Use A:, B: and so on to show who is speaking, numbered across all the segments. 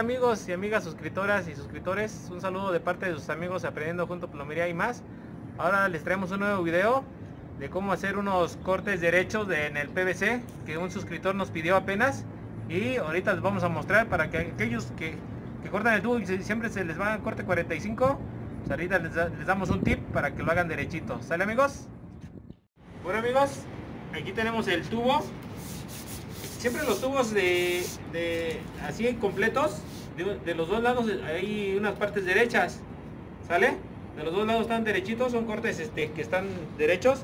A: amigos y amigas suscriptoras y suscriptores? Un saludo de parte de sus amigos Aprendiendo Junto Plomería y más. Ahora les traemos un nuevo video de cómo hacer unos cortes derechos en el PVC que un suscriptor nos pidió apenas. Y ahorita les vamos a mostrar para que aquellos que, cortan el tubo y siempre se les va a corte 45, pues ahorita les, damos un tip para que lo hagan derechito. ¿Sale amigos? Bueno amigos, aquí tenemos el tubo siempre los tubos de, así completos, de, los dos lados hay unas partes derechas, ¿sale? De los dos lados están derechitos, son cortes este, que están derechos.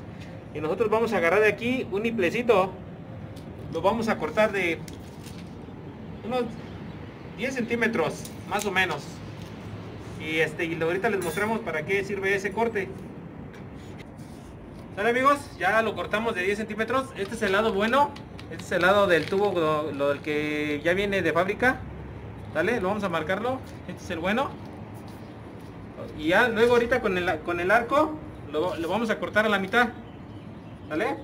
A: Y nosotros vamos a agarrar de aquí un niplecito, lo vamos a cortar de unos 10 centímetros, más o menos. Y, este, y ahorita les mostramos para qué sirve ese corte. ¿Sale amigos? Ya lo cortamos de 10 centímetros. Este es el lado bueno. Este es el lado del tubo, lo, del que ya viene de fábrica. ¿Sale? Lo vamos a marcarlo. Este es el bueno. Y ya luego ahorita con el, con el arco lo, lo vamos a cortar a la mitad. ¿Sale?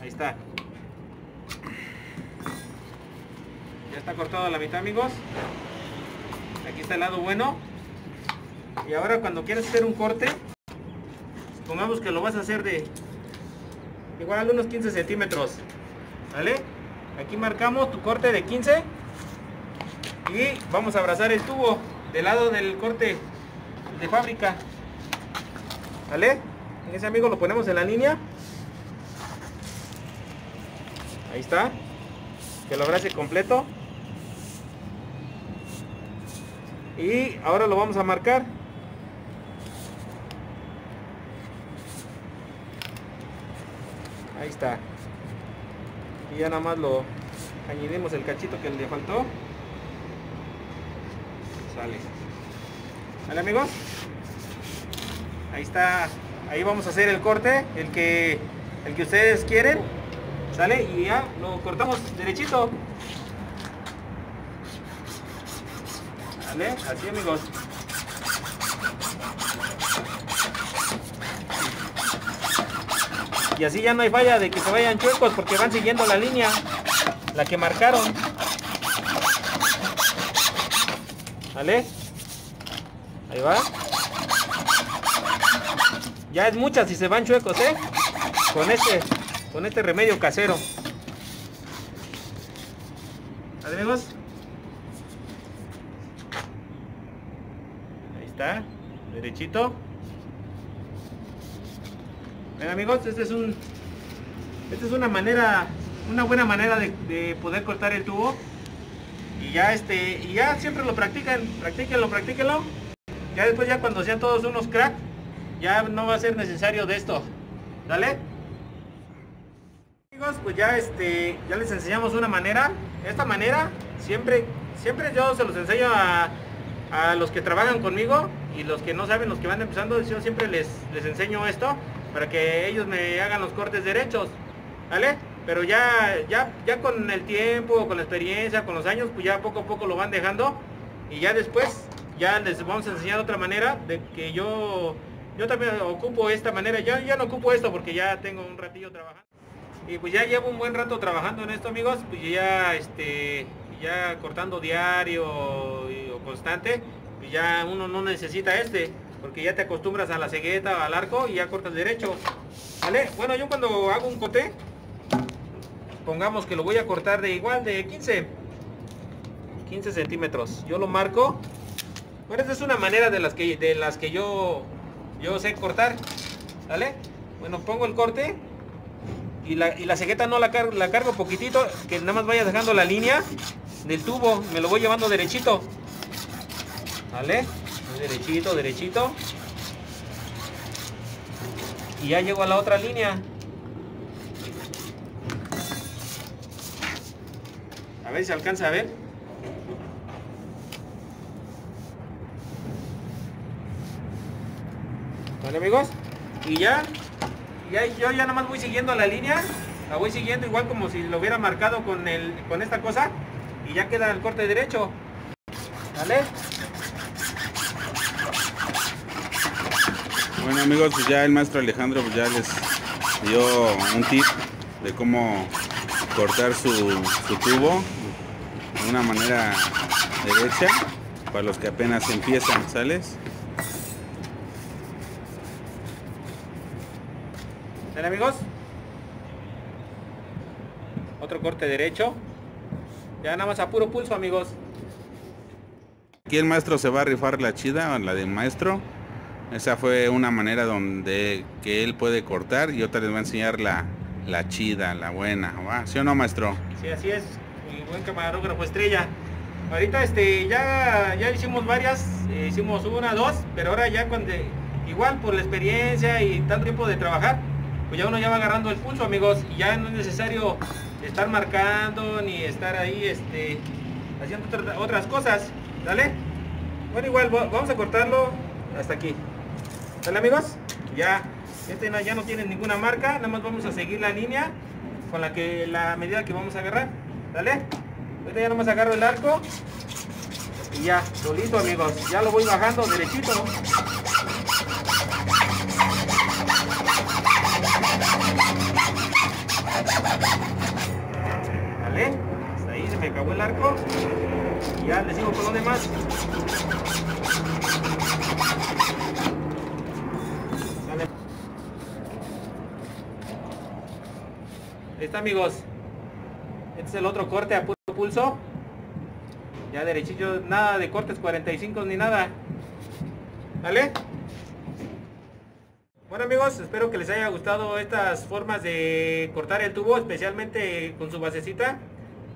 A: Ahí está. Ya está cortado a la mitad amigos. Aquí está el lado bueno y ahora cuando quieras hacer un corte pongamos que lo vas a hacer de igual unos 15 centímetros. ¿vale? aquí marcamos tu corte de 15 y vamos a abrazar el tubo del lado del corte de fábrica. ¿vale? ese amigo lo ponemos en la línea. Ahí está. Que lo abrace completo. Y ahora lo vamos a marcar ahí está. Y ya nada más lo añadimos el cachito que le faltó. Sale. Vale amigos ahí está. Ahí vamos a hacer el corte el que el que ustedes quieren. Sale y ya lo cortamos derechito. Vale así amigos Y así ya no hay falla de que se vayan chuecos porque van siguiendo la línea, la que marcaron. ¿Vale? Ahí va. Ya es mucha si se van chuecos, ¿eh? Con este, con este remedio casero. ¿Vale, amigos? Ahí está, derechito amigos, este es un esta es una manera, una buena manera de, poder cortar el tubo. Y ya este, y ya siempre lo practican, practíquenlo, practíquenlo. Ya después ya cuando sean todos unos crack, ya no va a ser necesario de esto. ¿Dale? Amigos, pues ya este, ya les enseñamos una manera. Esta manera siempre, siempre yo se los enseño a, a los que trabajan conmigo y los que no saben, los que van empezando, yo siempre les, les enseño esto para que ellos me hagan los cortes derechos, ¿vale? Pero ya, ya, ya con el tiempo, con la experiencia, con los años, pues ya poco a poco lo van dejando y ya después ya les vamos a enseñar otra manera de que yo, yo también ocupo esta manera, ya, ya no ocupo esto porque ya tengo un ratillo trabajando. Y pues ya llevo un buen rato trabajando en esto amigos, pues ya este ya cortando diario o constante, pues ya uno no necesita este porque ya te acostumbras a la cegueta, al arco y ya cortas derecho. ¿Vale? Bueno, yo cuando hago un cote, pongamos que lo voy a cortar de igual, de 15, 15 centímetros. Yo lo marco. Bueno, esta es una manera de las que, de las que yo, yo sé cortar. ¿Vale? Bueno, pongo el corte y la, y la cegueta no la cargo, la cargo poquitito, que nada más vaya dejando la línea del tubo, me lo voy llevando derechito. ¿Vale? Derechito, derechito. Y ya llego a la otra línea. A ver si alcanza a ver. Vale amigos. Y ya, ya yo ya nada más voy siguiendo la línea. La voy siguiendo igual como si lo hubiera marcado con, el, con esta cosa. Y ya queda el corte derecho. ¿Vale?
B: Bueno amigos, pues ya el maestro Alejandro pues ya les dio un tip de cómo cortar su, su tubo de una manera derecha para los que apenas empiezan, ¿sales?
A: ¿Sale amigos? Otro corte derecho. Ya nada más a puro pulso amigos.
B: Aquí el maestro se va a rifar la chida, la de maestro. Esa fue una manera donde que él puede cortar y otra les va a enseñar la, la chida, la buena. ¿va? ¿Sí o no, maestro?
A: Sí, así es. Mi buen camarógrafo estrella. Ahorita este ya, ya hicimos varias, eh, hicimos una, dos, pero ahora ya cuando igual por la experiencia y tanto tiempo de trabajar, pues ya uno ya va agarrando el pulso amigos y ya no es necesario estar marcando ni estar ahí este haciendo otra- otras cosas, ¿dale? Bueno igual va- vamos a cortarlo hasta aquí. ¿Sale amigos? Ya, este no- ya no tiene ninguna marca, nada más vamos a seguir la línea con la que la medida que vamos a agarrar. ¿Dale? Ahorita ya nomás agarro el arco y ya, solito amigos, ya lo voy bajando derechito. ¿Vale? Hasta ahí se me acabó el arco. Y ya le sigo con lo demás. Está amigos. Este es el otro corte a puro pulso. Ya derechillo, nada de cortes 45 ni nada. ¿Vale? Bueno amigos, espero que les haya gustado estas formas de cortar el tubo, especialmente con su basecita.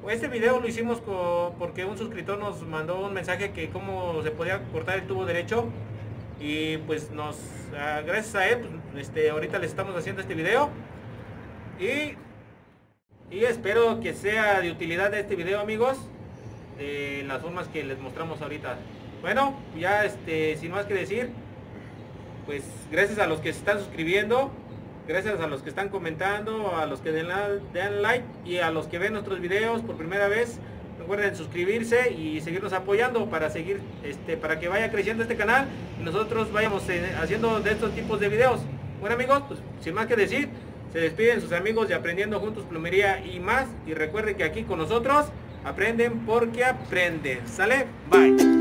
A: Este video lo hicimos porque un suscriptor nos mandó un mensaje que cómo se podía cortar el tubo derecho. Y pues nos, ah, gracias a él, pues, este, ahorita les estamos haciendo este video. Y y espero que sea de utilidad este video amigos las formas que les mostramos ahorita. Bueno ya este sin más que decir pues gracias a los que se están suscribiendo gracias a los que están comentando a los que den like y a los que ven nuestros videos por primera vez recuerden suscribirse y seguirnos apoyando para seguir este para que vaya creciendo este canal y nosotros vayamos eh, haciendo de estos tipos de videos. Bueno amigos pues sin más que decir se despiden sus amigos de Aprendiendo Juntos Plumería y más. Y recuerden que aquí con nosotros aprenden porque aprenden. ¿Sale? Bye.